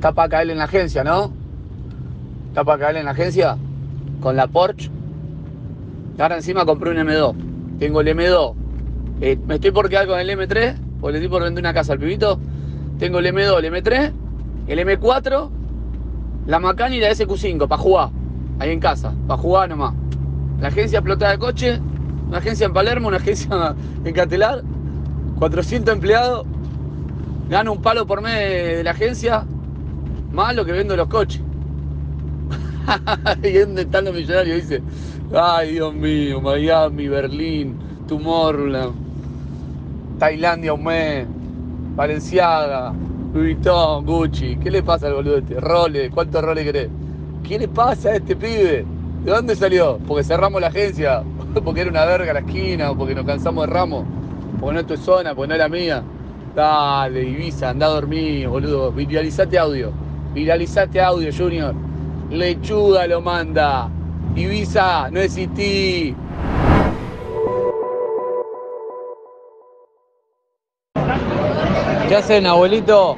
Está para caer en la agencia, ¿no? Está para caer en la agencia con la Porsche. Ahora encima compré un M2. Tengo el M2. Eh, me estoy por quedar con el M3, porque le estoy por vender una casa al pibito. Tengo el M2, el M3, el M4, la Macani y la SQ5 para jugar. Ahí en casa, para jugar nomás. La agencia explotada de coche, una agencia en Palermo, una agencia en Catelar, 400 empleados. Gano un palo por mes de la agencia, más lo que vendo los coches. y dónde están los millonarios, dice. Ay, Dios mío, Miami, Berlín, Tomorrowland, Tailandia un mes, Valenciaga, Louis Vuitton, Gucci. ¿Qué le pasa al boludo este? Roles, ¿cuántos roles querés? ¿Qué le pasa a este pibe? ¿De dónde salió? Porque cerramos la agencia, porque era una verga la esquina, o porque nos cansamos de ramo, porque no es tu zona, porque no es la mía. Dale, Ibiza, anda a dormir, boludo. Viralizate audio. Viralizate audio, Junior. Lechuga lo manda. Ibiza, no existí. ¿Qué hacen, abuelito?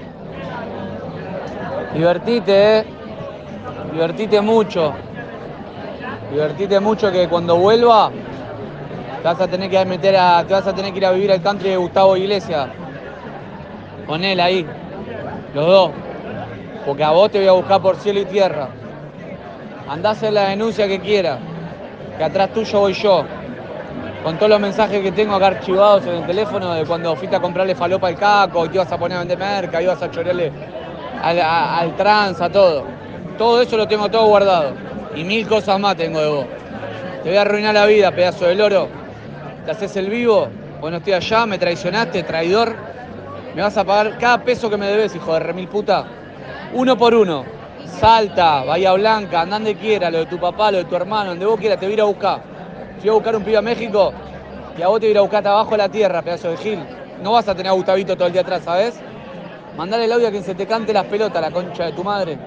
Divertite, eh. Divertite mucho. Divertite mucho que cuando vuelva te vas a tener que meter a, te vas a tener que ir a vivir al country de Gustavo Iglesias. Con él ahí. Los dos. Porque a vos te voy a buscar por cielo y tierra. Andá a la denuncia que quieras. Que atrás tuyo voy yo. Con todos los mensajes que tengo acá archivados en el teléfono de cuando fuiste a comprarle falopa al caco, te ibas a poner a vender merca, ibas a chorearle al, trans, a todo. Todo eso lo tengo todo guardado. Y mil cosas más tengo de vos. Te voy a arruinar la vida, pedazo de loro. Te haces el vivo, bueno, estoy allá, me traicionaste, traidor. Me vas a pagar cada peso que me debes, hijo de remil puta. Uno por uno. Salta, Bahía Blanca, anda donde quiera, lo de tu papá, lo de tu hermano, donde vos quieras, te voy a ir a buscar. Te voy a buscar un pibe a México y a vos te voy a ir a buscar hasta abajo de la tierra, pedazo de gil. No vas a tener a Gustavito todo el día atrás, ¿sabes? Mandale el audio a quien se te cante las pelotas, la concha de tu madre.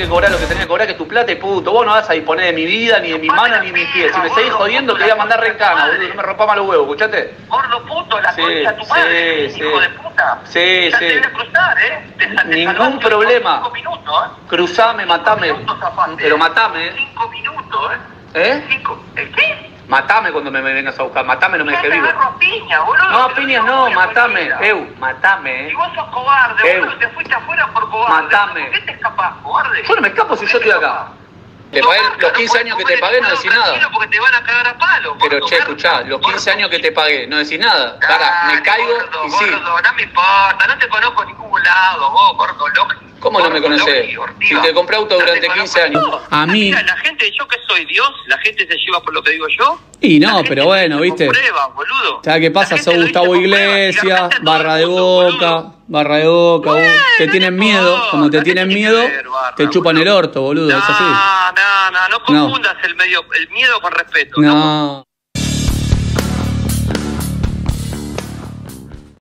Que cobrar lo que tenés que cobrar, que tu plata y puto. Vos no vas a disponer de mi vida, ni de mi mano, ni de mis pies. Si me seguís jodiendo, te voy a mandar recana, boludo. No me rompa más los huevos, ¿escuchaste? Gordo puto, la Sí, concha de tu madre, sí, hijo sí. de puta. Sí, ya sí. te voy a cruzar, ¿eh? Te- te Ningún salvaste problema. Cinco minutos, ¿eh? Cruzame, matame. Minutos Pero matame. Cinco minutos, ¿eh? ¿Eh? Cinco. ¿El qué? Matame cuando me, me vengas a buscar. Matame, no me dejes vivo. piña, boludo. No, piñas no, matame. cualquiera. Eu, matame, Si ¿eh? vos sos cobarde, Eu. boludo, te fuiste afuera por cobarde. Matame. ¿Por qué te escapás, cobarde? Yo no me escapo si yo estoy acá. Te pagué los 15 años que te pagué, no decís nada. Porque te van a cagar a palo. Pero che, escuchá, los 15 gordo. años que te pagué, no decís nada. Cara, me caigo y sí. No me importa, no te conozco en ningún lado, vos, gordo, loco. ¿Cómo no me loco, Si te compré auto durante conozco 15 años. A mí- Mira, la gente, yo que soy Dios, la gente se lleva por lo que digo yo. Y no, pero bueno, ¿viste? comprueba, boludo. ¿Sabes qué pasa? Sos Gustavo pruebas, Iglesias, barra de boca, barra de boca. vos te tienen miedo, como te ¿qué tienen tiene miedo, que ver, barra, te chupan el orto, boludo, es así. No, no, no, no confundas el medio, el miedo con respeto. No.